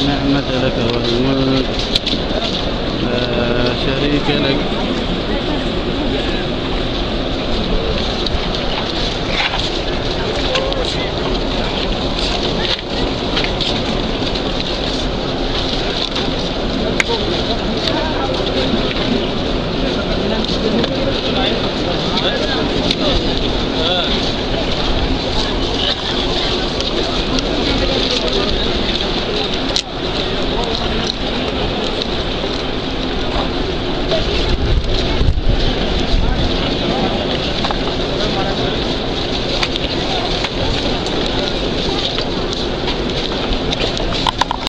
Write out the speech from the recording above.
النعمة لك والملك. لا شريك لك.